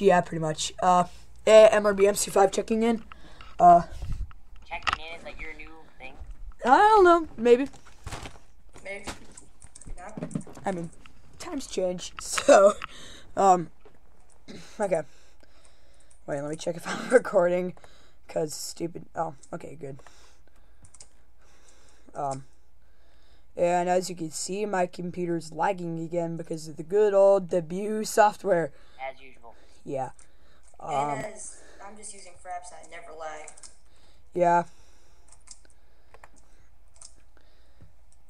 yeah, pretty much. Uh, eh, MRBMC5 checking in. Uh, Checking in is like your new thing. I don't know, maybe. Maybe. No? I mean, times change, so, um, okay. Wait, let me check if I'm recording, cause stupid. Oh, okay, good. Um, and as you can see, my computer's lagging again because of the good old debut software. As usual. Yeah. Um, and as I'm just using Fraps, I never lag. Yeah.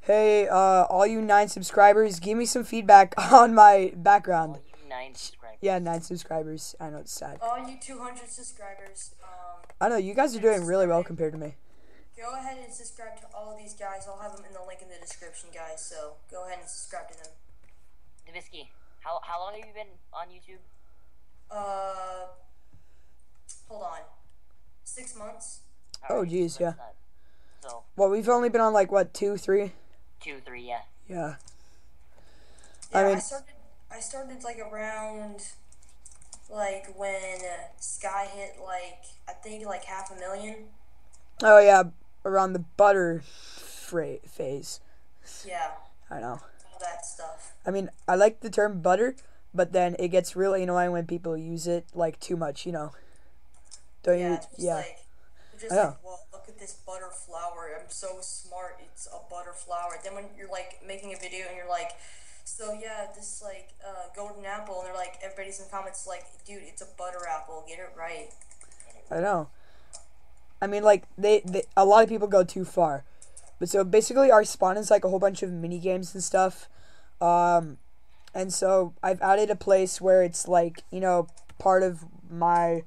Hey, uh, all you nine subscribers, give me some feedback on my background. All you nine subscribers. Yeah, nine subscribers. I know it's sad. All you 200 subscribers, um, I know you guys are doing really well compared to me. go ahead and subscribe to all of these guys. I'll have them in the link in the description, guys. So go ahead and subscribe to them. Davisky, how how long have you been on YouTube? Uh, hold on, six months. Oh, Alright, geez, yeah. not- So Well, we've only been on like what two, three. two, three, yeah. Yeah. Yeah, I I, started. I started like around, like when uh, Sky hit like I think like half a million. Oh yeah, around the butter fra- phase. Yeah, I know. That stuff. I mean, I like the term butter, but then it gets really annoying when people use it like too much. You know. Don't Yeah, you? Yeah. like, just I know. like, well, look at this butter flower. I'm so smart. It's a butter flower. Then when you're like making a video and you're like, so yeah, this like uh, golden apple, and they're like, everybody's in the comments like, dude, it's a butter apple. Get it right. I know. I mean, like they, they, a lot of people go too far, but so basically our spawn is like a whole bunch of mini games and stuff, um, and so I've added a place where it's like you know part of my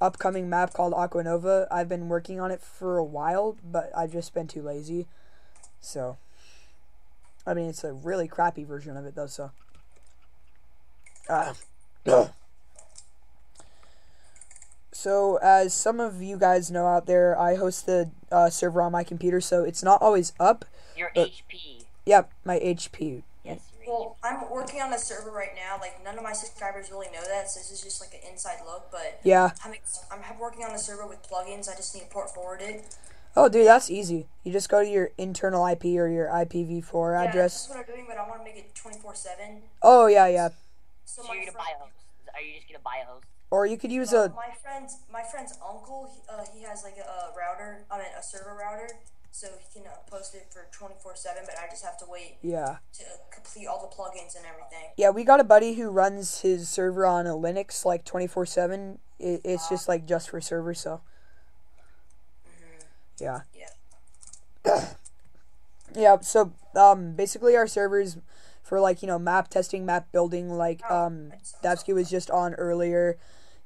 upcoming map called Aquanova. I've been working on it for a while, but I've just been too lazy. So, I mean, it's a really crappy version of it though. So, uh, So, as some of you guys know out there, I host the uh, server on my computer, so it's not always up. Your Uh, HP. Yep, my HP. Yes, Well, I'm working on a server right now. Like none of my subscribers really know that, so this is just like an inside look. But Yeah. I'm ex- I'm working on a server with plugins. I just need to port forward it. Oh, dude, that's easy. You just go to your internal IP or your IPv4 Yeah, address. that's what I'm doing, but I want to make it 24 seven. Oh, yeah, yeah. So So you're gonna buy a host. Are you just gonna buy a host? Or you could use Uh, a. my friend's my friend's uncle. He, uh, he has like a, a router. I mean a server router, so he can uh, post it for twenty four seven. But I just have to wait Yeah. to complete all the plugins and everything. Yeah, we got a buddy who runs his server on a Linux like 24 7. It's just like just for server, so. Mhm. Yeah. Yeah. Yeah, so um basically our servers for like, you know, map testing, map building, like um Davski was just on earlier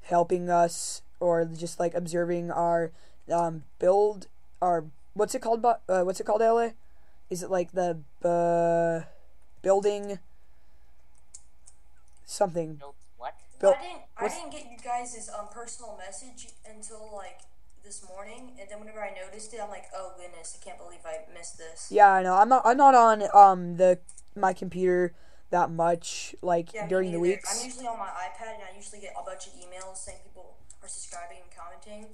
helping us or just like observing our um build our what's it called bu- uh, what's it called LA? Is it like the uh building something Build what? built I didn't I didn't get you guys' um personal message until like this morning, and then whenever I noticed it, I'm like, oh goodness, I can't believe I missed this. Yeah, I know. I'm not I'm not on um the my computer that much like Yeah, during the neither. weeks. I'm usually on my iPad, and I usually get a bunch of emails saying people are subscribing and commenting.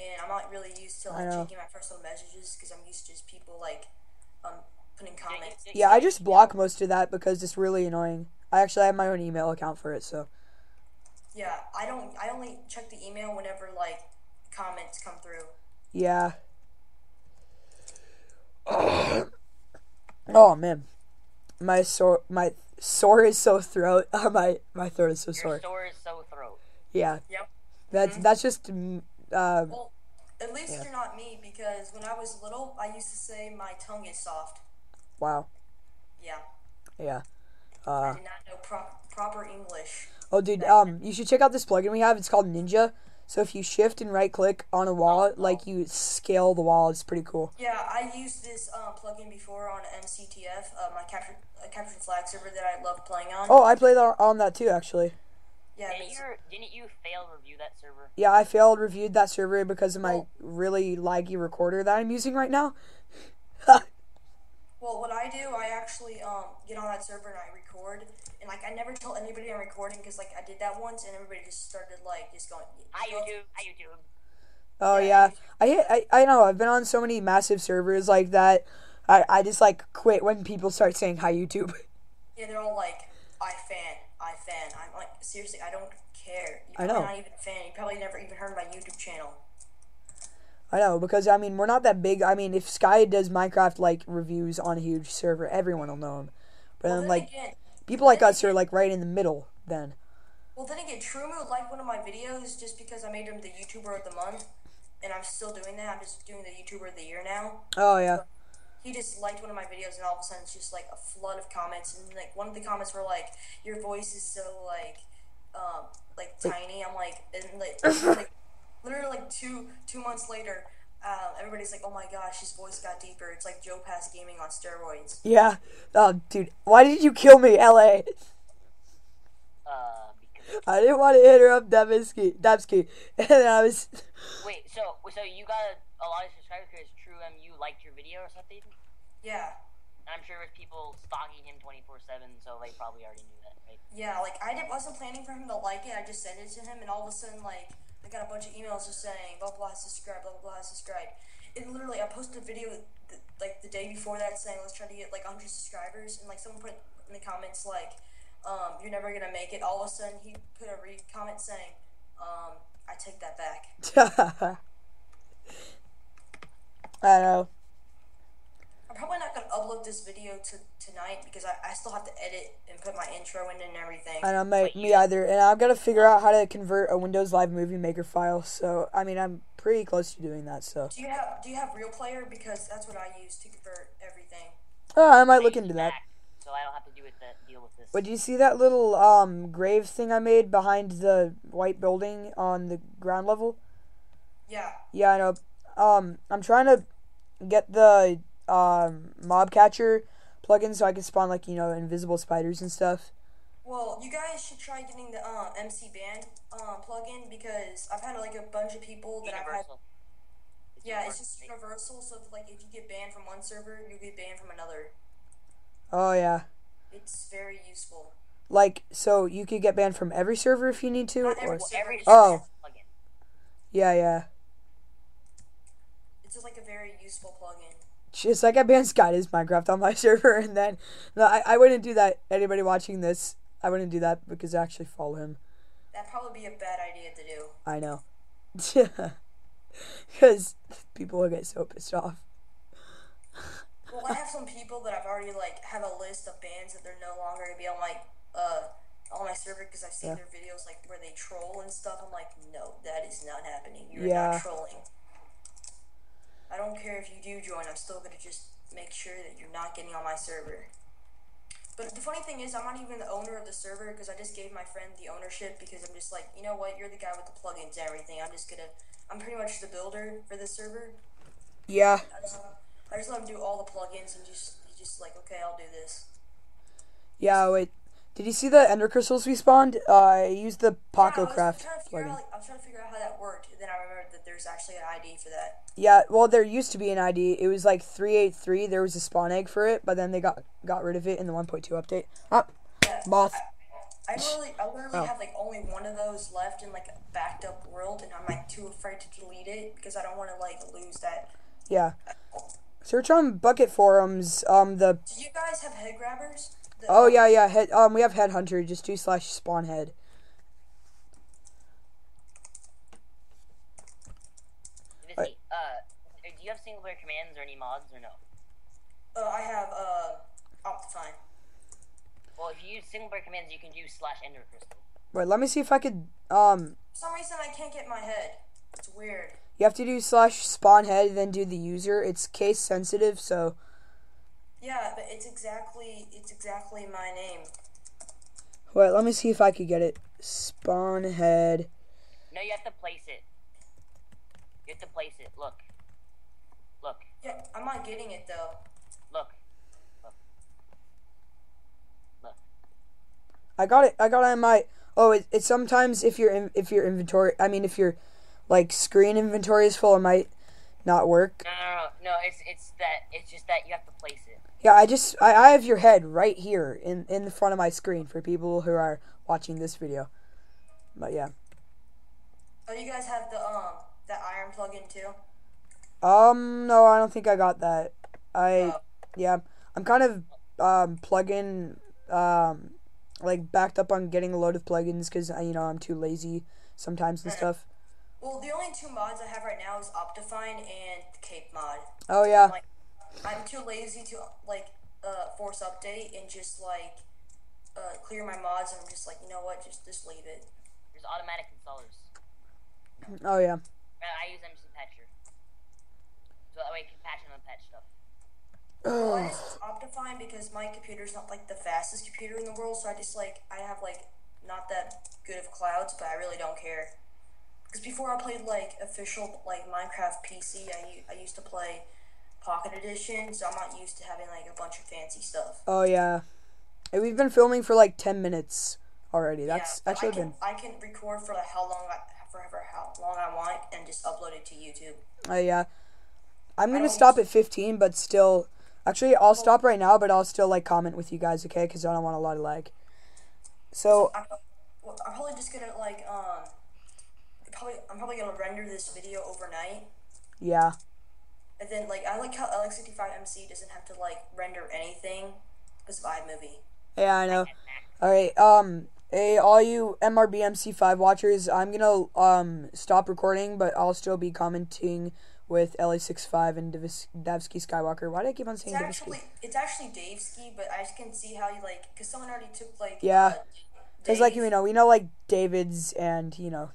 And I'm not really used to like know. checking my personal messages because I'm used to just people like um putting comments. Did- Yeah, I just block most of that because it's really annoying. I actually have my own email account for it, so Yeah, I don't. I only check the email whenever like comments come through. yeah. oh man, my sore my sore is so throat. Uh, my my throat is so Your sore. store is so throat. Yeah, Yep. that's that's just uh Well, at least Yeah. you're not me because when I was little, I used to say my tongue is soft. wow. Yeah, Yeah. Uh, I did not know pro- proper English. oh, dude. Um, you should check out this plugin we have. It's called Ninja. So if you shift and right click on a wall, like you scale the wall, it's pretty cool. Yeah, I used this um, plugin before on MCTF, uh, my capture uh, capture flag server that I love playing on. Oh, I played on on that too, actually. yeah, Didn't you didn't you fail review that server? Yeah, I failed reviewed that server because of my Oh. really laggy recorder that I'm using right now. well, Well, what I do, I actually um get on that server and I record, and like I never tell anybody I'm recording because like I did that once and everybody just started like just going. Hi YouTube. Hi YouTube. Oh yeah, I I I know. I've been on so many massive servers like that. I I just like quit when people start saying hi YouTube. Yeah, they're all like, I fan, I fan. I'm like, seriously, I don't care. You're I know. not even a fan. You probably never even heard my YouTube channel. I know because I mean we're not that big. I mean if Sky does Minecraft like reviews on a huge server, everyone will know him. But Well, then then like again, people like us are like right in the middle. Then well then again, TrueMU liked one of my videos just because I made him the YouTuber of the month, and I'm still doing that. I'm just doing the YouTuber of the year now. oh yeah, he just liked one of my videos and all of a sudden it's just like a flood of comments and like one of the comments were like your voice is so like um like tiny i'm like and like, like literally like two two months later um, everybody's like oh my gosh his voice got deeper it's like joe pass gaming on steroids yeah. Oh dude, why did you kill me, LA? Uh, because I didn't want to interrupt Davski. Davski, and I was. wait. So so you got a, a lot of subscribers because True MU liked your video or something. yeah I'm sure there's people stalking him 24/7, so they probably already knew that, right? yeah like i didn't wasn't planning for him to like it i just sent it to him and all of a sudden like i got a bunch of emails just saying blah blah subscribe blah blah subscribe. And literally i posted a video like the day before that saying let's try to get like 100 subscribers. And like someone put in the comments like um, you're never gonna make it. All of a sudden he put a re- comment saying um, i take that back. I know. I'm probably not gonna upload this video to tonight because I, I still have to edit and put my intro in and everything I know, me, me either. And I've got to figure out how to convert a Windows Live Movie Maker file. So I mean, I'm pretty close to doing that. So do you have do you have real player because that's what i use to convert everything oh, I might look into that. So I don't have to do with that. Deal with this. But do you see that little um grave thing I made behind the white building on the ground level? yeah Yeah, I know. Um, I'm trying to get the um mob catcher plugin so I can spawn like you know invisible spiders and stuff. Well, you guys should try getting the um, MCBans um, plugin because I've had like a bunch of people that I've had. It's Yeah, it's just universal. universal. So if, like if you get banned from one server, you get banned from another. Oh yeah, It's very useful. like so you could get banned from every server if you need to, Not every Well, server. every Oh. server has a plugin. yeah, yeah. It's just like a very useful plugin. Just like I banned SkyDoesMinecraft on my server, and then no, I I wouldn't do that. Anybody watching this, I wouldn't do that because I actually follow him. That'd probably be a bad idea to do. I know, because people will get so pissed off. Well, I have some people that I've already like have a list of bands that they're no longer gonna be on my uh on my server because I've seen Yeah. their videos like where they troll and stuff. I'm like, no, that is not happening. You're Yeah. not trolling. I don't care if you do join. I'm still gonna just make sure that you're not getting on my server. But the funny thing is, I'm not even the owner of the server because I just gave my friend the ownership because I'm just like, you know what, you're the guy with the plugins and everything. I'm just gonna, I'm pretty much the builder for this server. Yeah, I just, I just let him do all the plugins and just, he's just like, okay, I'll do this. yeah. Wait, did you see the Ender crystals we spawned? Uh, I used the Yeah, Paco I was Craft trying to out, like, I was trying to figure out how that worked, and then I remembered that there's actually an ID for that. Yeah, well, there used to be an ID. It was like three eight three. There was a spawn egg for it, but then they got got rid of it in the one point two update. Ah, Yeah, moth. I literally, I literally Oh. have like only one of those left in like a backed up world, and I'm like too afraid to delete it because I don't want to like lose that. Yeah. Search on Bukkit forums. Um, the Do you guys have head grabbers? The- oh yeah yeah head um we have headhunter. Just do slash spawn head. Visky, uh, do you have single player commands or any mods or no? Uh, I have uh, Optifine. Well, if you use single player commands, you can use slash ender crystal. Wait, let me see if I could. Um, For some reason, I can't get my head. It's weird. you have to do slash spawn head, then do the user. It's case sensitive, so Yeah, but it's exactly, it's exactly my name. wait. Let me see if I could get it. Spawn head. No, you have to place it. You have to place it. Look. Look. Yeah, I'm not getting it though. Look. Look. Look. I got it. I got it in my. Oh, it, it's sometimes if your in- if your inventory. I mean, if your like screen inventory is full, it might not work. No, no, no, no. It's it's that. It's just that you have to place it. Yeah, I just I, I have your head right here in in the front of my screen for people who are watching this video. But yeah. Oh, you guys have the um the iron plug-in too. Um no, I don't think I got that. I Oh. yeah, I'm kind of um plug-in um like backed up on getting a load of plugins cuz you know, I'm too lazy sometimes and stuff. Well, the only two mods I have right now is Optifine and the Cape mod. Oh yeah. Like, I'm too lazy to like uh, force update and just like uh, clear my mods. And I'm just like, you know what? Just just leave it. There's automatic installers. Oh yeah. I use MC Patcher. So that way I can patch on the patch stuff. Well, I just use Optifine because my computer's not like the fastest computer in the world, so I just like I have like not that good of clouds, but I really don't care. Because before I played like official like Minecraft PC, I, I used to play Pocket Edition, so I'm not used to having like a bunch of fancy stuff. Oh yeah. Hey, we've been filming for like 10 minutes already. That's yeah, actually I can, been I can record for like how long I forever how long I want and just upload it to YouTube. Uh, yeah. I'm gonna stop at 15, but still. Actually, I'll stop right now, but I'll still like comment with you guys, okay? Because I don't want a lot of lag. So I'm, well, I'm probably just gonna like um probably I'm probably gonna render this video overnight. yeah, And then, like, I like how LX55MC doesn't have to, like, render anything because of iMovie. yeah, I know. All right, um, hey, all you MRBMC5 watchers, I'm gonna um stop recording, but I'll still be commenting with LA65 and Davis- Davski Skywalker. Why do I keep on saying It's Davski? it's actually Dave Ski, but I just can see how you, like, because someone already took, like, Yeah. uh, Because like you know, we know like David's and you know,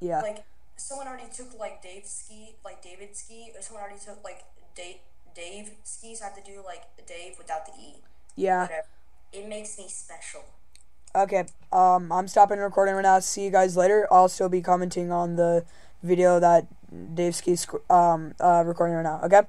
yeah, like, someone already took, like, Dave Ski, like, David Ski, or someone already took, like, Dave, Dave Skis, I have to do, like, Dave without the E. yeah. Whatever. It makes me special. Okay, um, I'm stopping recording right now. See you guys later. I'll still be commenting on the video that Dave Ski's um uh recording right now. Okay.